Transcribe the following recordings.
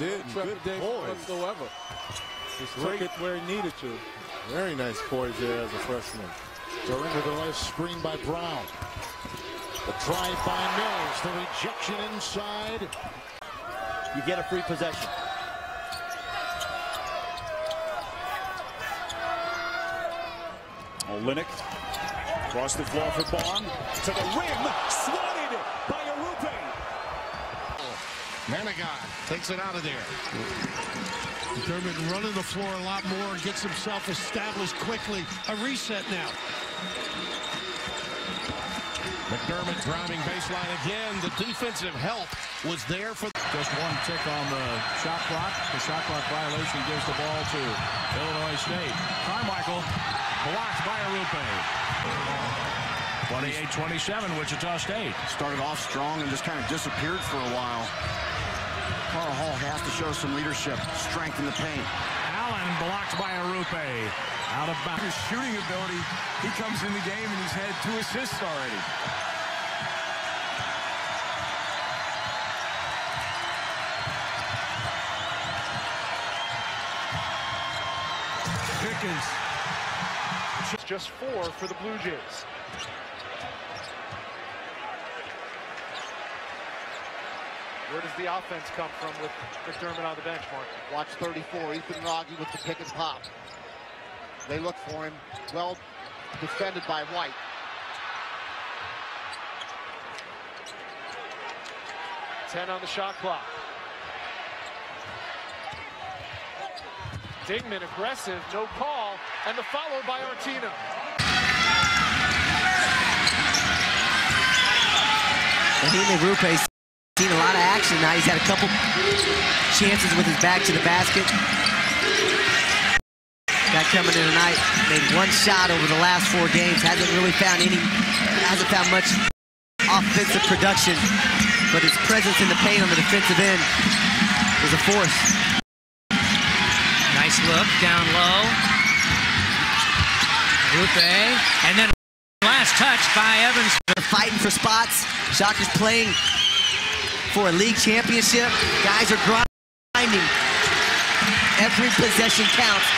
did. trepidation whatsoever. Just took it where he needed to. Very nice poise there as a freshman. During the last screen by Brown. The drive by Mills. The rejection inside. You get a free possession. Olynyk across the floor for Bond to the rim, swatted by Orukpe. Manigat takes it out of there. McDermott running the floor a lot more, and gets himself established quickly. A reset now. McDermott driving baseline again. The defensive help was there for just one tick on the shot clock. The shot clock violation gives the ball to Illinois State. Carmichael blocked by Orukpe. 28-27 Wichita State. Started off strong and just kind of disappeared for a while. Carl Hall has to show some leadership, strength in the paint. Allen blocked by Orukpe. Out of bounds. His shooting ability, he comes in the game and he's had two assists already. Pickens. It's just four for the Blue Jays. Where does the offense come from with McDermott on the bench, Mark? Watch 34, Ethan Wragge with the pick and pop. They look for him, well defended by White. Ten on the shot clock. Dingman aggressive, no call, and the follow by Artino. Rahime Rupe's seen a lot of action now. He's had a couple chances with his back to the basket. Got coming in tonight. Made one shot over the last four games. Hasn't really found any, hasn't found much offensive production. But his presence in the paint on the defensive end is a force. Nice look down low. Rupe, and then last touch by Evans. They're fighting for spots. Shockers playing for a league championship. Guys are grinding. Every possession counts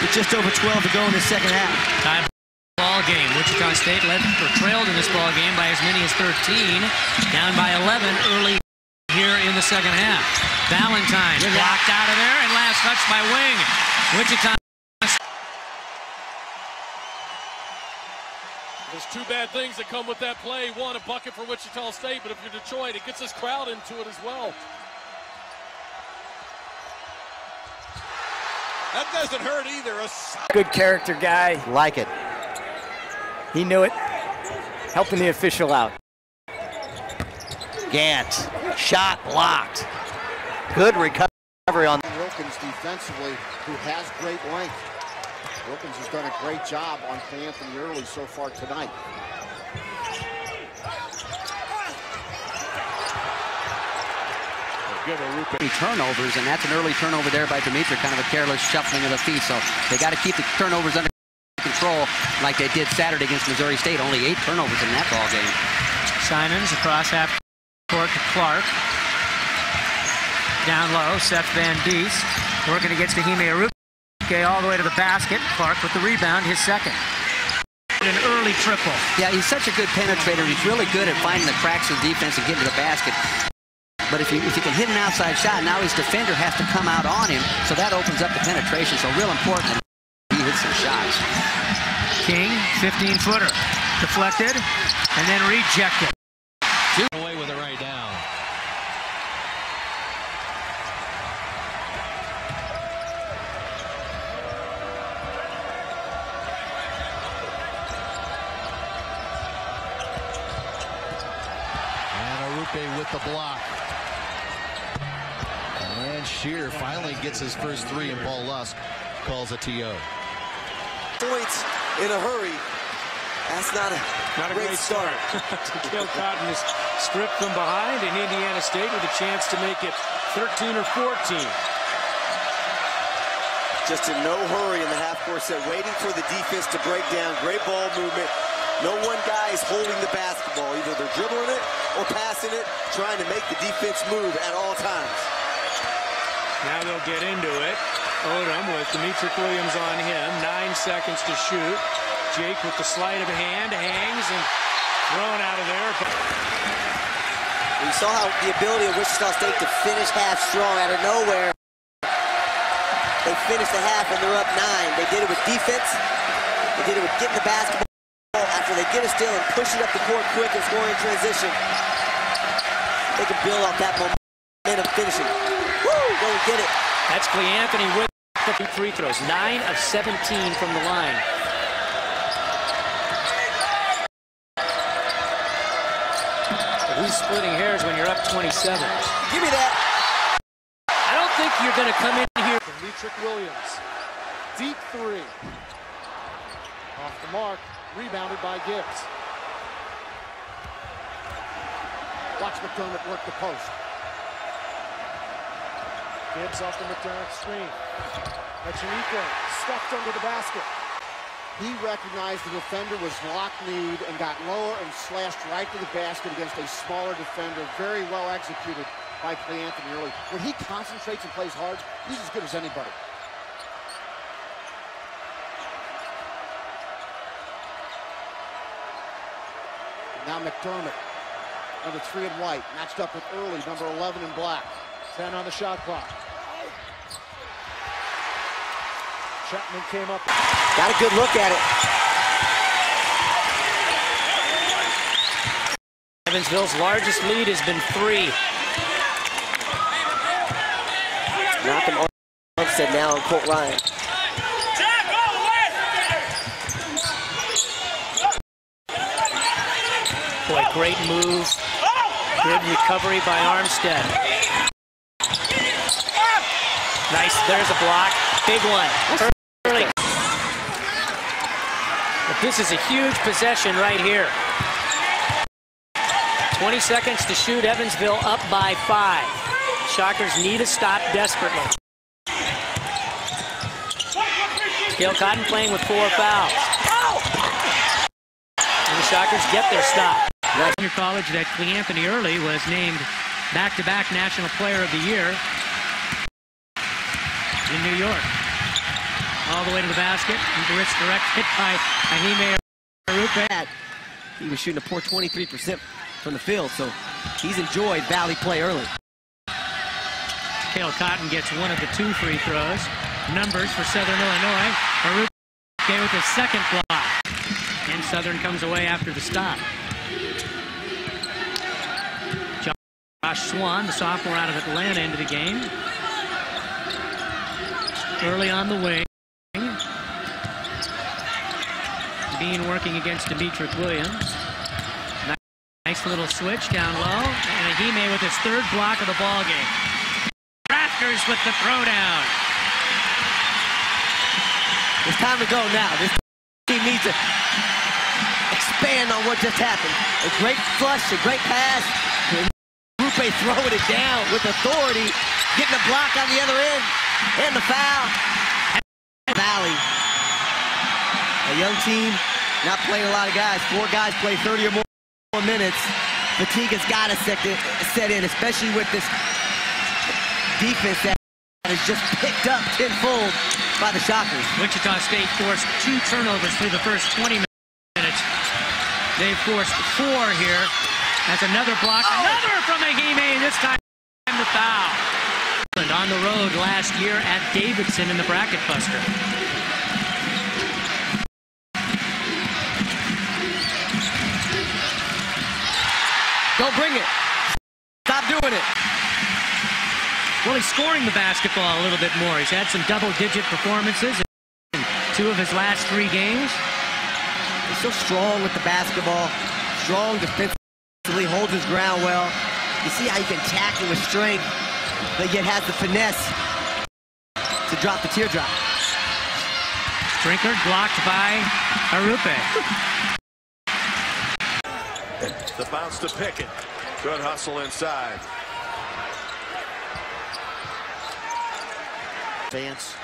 with just over 12 to go in the second half. Time ball game. Wichita State led or trailed in this ball game by as many as 13. Down by 11 early here in the second half. Valentine blocked out of there and last touch by Wing. Wichita. There's two bad things that come with that play. One, a bucket for Wichita State, but if you're Detroit, it gets this crowd into it as well. That doesn't hurt either. A Good character guy. Like it. He knew it. Helping the official out. Gant. Shot blocked. Good recovery on Wilkins defensively, who has great length. Wilkins has done a great job on Anthony early so far tonight. turnovers, and that's an early turnover there by Dimitri, kind of a careless shuffling of the feet. So they got to keep the turnovers under control like they did Saturday against Missouri State. Only eight turnovers in that ball game. Simons across half court to Clark. Down low, Seth Van Diest working against Rahime Orukpe all the way to the basket. Clark with the rebound, his second. An early triple. Yeah, he's such a good penetrator. He's really good at finding the cracks in defense and getting to the basket. But if you, if you can hit an outside shot, now his defender has to come out on him, so that opens up the penetration. So real important he hits some shots. King, 15-footer. Deflected, and then rejected. Away with it right now. Finally gets his first three, and Paul Lusk calls a TO. Points in a hurry. That's not a, Not a great, start. Cale Cotton is stripped from behind, and Indiana State with a chance to make it 13 or 14. Just in no hurry in the half-court set, waiting for the defense to break down. Great ball movement. No one guy is holding the basketball. Either they're dribbling it or passing it, trying to make the defense move at all times. Now they'll get into it. Odom with Demetric Williams on him. Nine seconds to shoot. Jake with the sleight of hand hangs and thrown out of there. We saw how the ability of Wichita State to finish half strong out of nowhere. They finished the half and they're up nine. They did it with defense. They did it with getting the basketball after they get a steal and push it up the court quick and score in transition. They can build off that momentum finishing. Woo! Go and get it. That's Cleanthony with the free throws. 9 of 17 from the line. Who's splitting hairs when you're up 27? Give me that. I don't think you're going to come in here. Demetric Williams. Deep three. Off the mark. Rebounded by Gibbs. Watch McDermott work the post. Gibbs off the McDermott screen. Echenique stuffed under the basket. He recognized the defender was lock-kneed and got lower and slashed right to the basket against a smaller defender. Very well executed by Cleanthony early. When he concentrates and plays hard, he's as good as anybody. Now McDermott, number three in white, matched up with Early, number 11 in black. 10 on the shot clock. Chapman came up. Got a good look at it. Evansville's largest lead has been three. Malcolm Armstead now on Colt Ryan. Boy, great move. Good recovery by Armstead. Nice, there's a block. Big one. Early. But this is a huge possession right here. 20 seconds to shoot. Evansville up by five. Shockers need a stop desperately. Cale Cotton playing with four fouls. And the Shockers get their stop. Junior college that Cleanthony Early was named back-to-back -back National Player of the Year in New York. All the way to the basket. Rich direct hit by Ehimen Orukpe. He was shooting a poor 23% from the field, so he's enjoyed Valley play early. Cale Cotton gets one of the two free throws. Numbers for Southern Illinois. Arupe with his second block. And Southern comes away after the stop. Josh Swan, the sophomore out of Atlanta, into the game. Early on the wing. Bean working against Demetric Williams. Nice little switch down low. And Ehimen with his third block of the ball game. Raptors with the throwdown. It's time to go now. This team needs to expand on what just happened. A great flush, a great pass. Rupe throwing it down with authority, getting a block on the other end, and the foul. Valley, a young team, not playing a lot of guys. Four guys play 30 or more minutes. Fatigue has got to set in, especially with this defense that is just picked up tenfold by the Shockers. Wichita State forced two turnovers through the first 20 minutes. They've forced four here. That's another block. Oh. Another from Ehimen, this time the foul. On the road last year at Davidson in the bracket buster. Don't bring it. Stop doing it. Well, he's scoring the basketball a little bit more. He's had some double-digit performances in two of his last three games. He's so strong with the basketball, strong defensively, holds his ground well. You see how he can tackle with strength, but yet has the finesse to drop the teardrop. Drinkard blocked by Orukpe. The bounce to Pickett. Good hustle inside. Vance,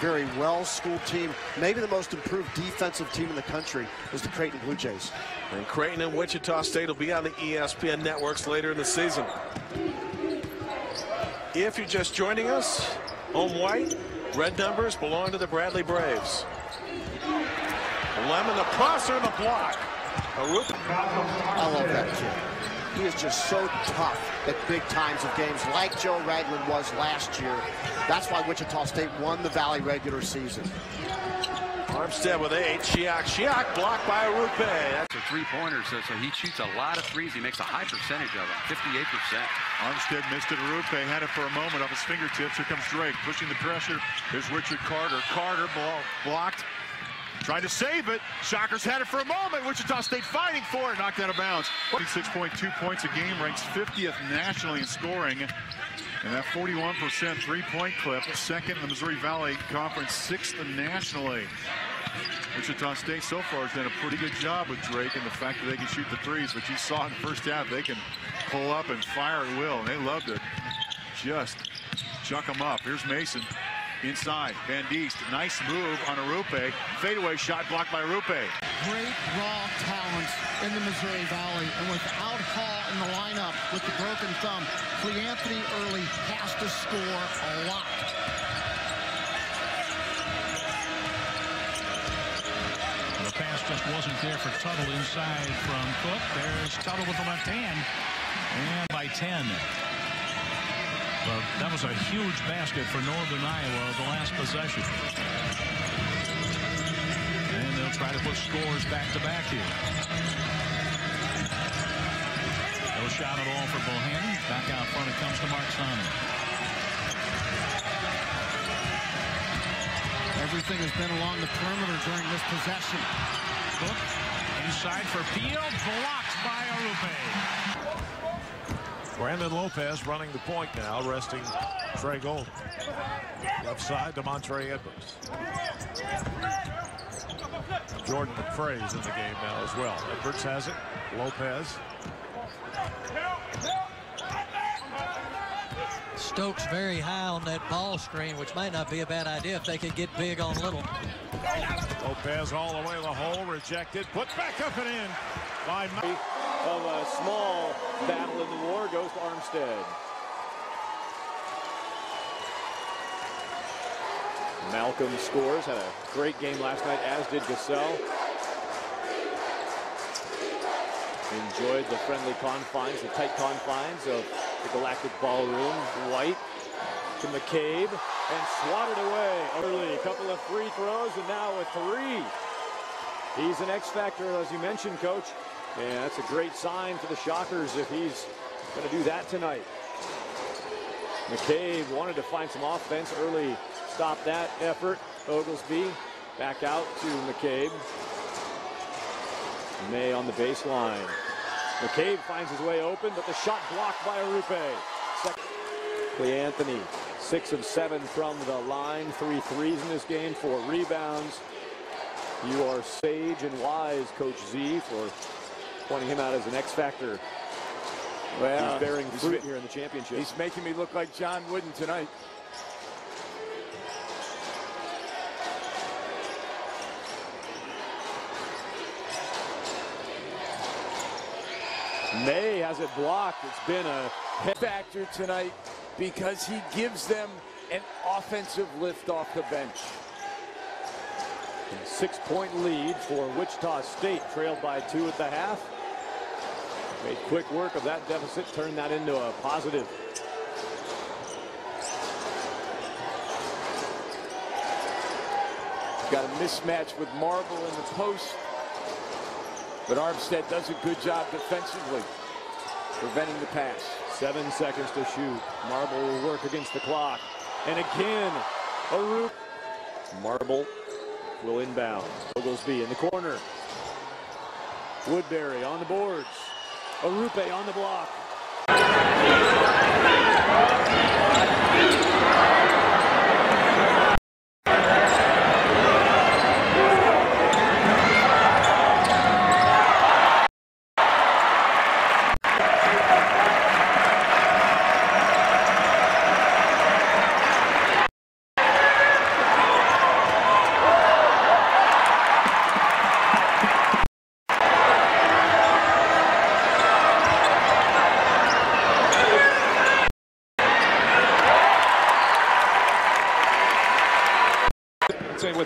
very well-schooled team. Maybe the most improved defensive team in the country is the Creighton Blue Jays. And Creighton and Wichita State will be on the ESPN networks later in the season. If you're just joining us, home white, red numbers belong to the Bradley Braves. Lemon, the crosser, the block. I love that kid. He is just so tough at big times of games like Joe Ragland was last year. That's why Wichita State won the Valley regular season. Armstead with eight. Shiak. Shiak blocked by Orukpe. That's a three-pointer, so, so he shoots a lot of threes. He makes a high percentage of them, 58%. Armstead missed it. Orukpe had it for a moment off his fingertips. Here comes Drake pushing the pressure. Here's Richard Carter. Carter ball blocked. Trying to save it. Shockers had it for a moment. Wichita State fighting for it. Knocked out of bounds. 6.2 points a game. Ranks 50th nationally in scoring. And that 41% three-point clip, second in the Missouri Valley Conference, sixth nationally. Wichita State so far has done a pretty good job with Drake and the fact that they can shoot the threes, but you saw in the first half they can pull up and fire at will, and they love to just chuck them up. Here's Mason inside. Van Diest, nice move on Orukpe. Fadeaway shot blocked by Orukpe. Great raw talent in the Missouri Valley, and without Hall in the lineup with the broken thumb, Cleanthony early has to score a lot. Pass just wasn't there for Tuttle inside from Cook. There's Tuttle with the left hand. And by 10. Well, that was a huge basket for Northern Iowa, the last possession. And they'll try to put scores back to back here. No shot at all for Bohannon. Back out front it comes to Mark Sonnen. Everything has been along the perimeter during this possession. Cook inside for Peel, blocked by Orukpe. Brandon Lopez running the point now, resting Trey Gold. Left side to Montre Edwards. Jordan McCrae's in the game now as well. Edwards has it. Lopez. Stokes very high on that ball screen, which might not be a bad idea if they could get big on Little. Lopez all the way to the hole, rejected, put back up and in by of a small battle in the war goes to Armstead. Malcolm scores, had a great game last night, as did Gasell. Enjoyed the friendly confines, the tight confines of the Galactic Ballroom. White to McCabe and swatted away early. A couple of free throws and now a three. He's an X factor, as you mentioned, Coach. And that's a great sign for the Shockers if he's going to do that tonight. McCabe wanted to find some offense early. Stop that effort. Oglesby back out to McCabe. May on the baseline. McCabe finds his way open, but the shot blocked by Orukpe. Cleanthony, six of seven from the line. Three threes in this game, four rebounds. You are sage and wise, Coach Z, for pointing him out as an X factor. Well, he's bearing he's fruit here in the championship. He's making me look like John Wooden tonight. May has it blocked. It's been a head factor tonight because he gives them an offensive lift off the bench. Six-point lead for Wichita State, trailed by two at the half. Made quick work of that deficit, turned that into a positive. Got a mismatch with Marble in the post. But Armstead does a good job defensively, preventing the pass. Seven seconds to shoot. Marble will work against the clock. And again, Arup. Marble will inbound. Oglesby in the corner. Woodbury on the boards. Orukpe on the block.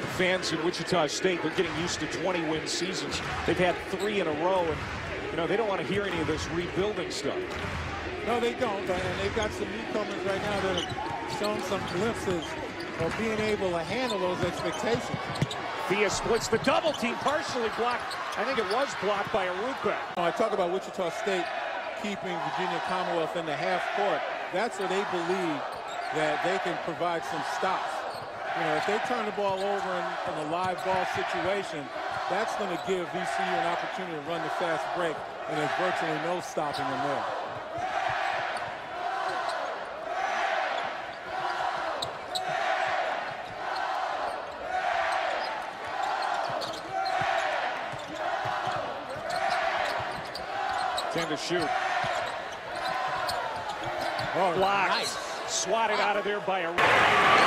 The fans in Wichita State, they're getting used to 20-win seasons. They've had three in a row, and, you know, they don't want to hear any of this rebuilding stuff. No, they don't, and they've got some newcomers right now that have shown some glimpses of being able to handle those expectations. Via splits the double team, partially blocked. I think it was blocked by Orukpe. I talk about Wichita State keeping Virginia Commonwealth in the half court. That's where they believe that they can provide some stops. You know, if they turn the ball over in, in a live ball situation, that's going to give VCU an opportunity to run the fast break, and there's virtually no stopping them there. Ten to shoot. Oh, Blocked. Nice. Swatted out of there by a...